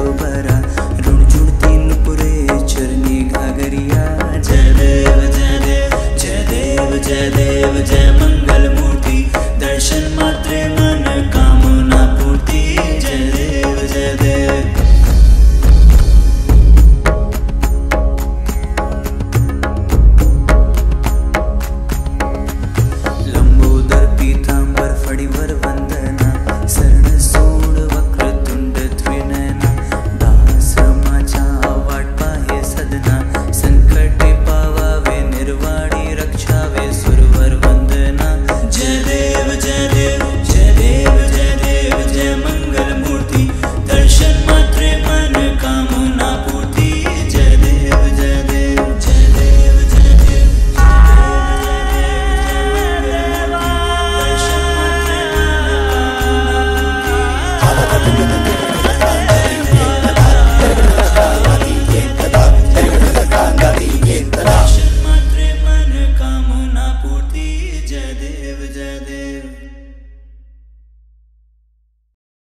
over us.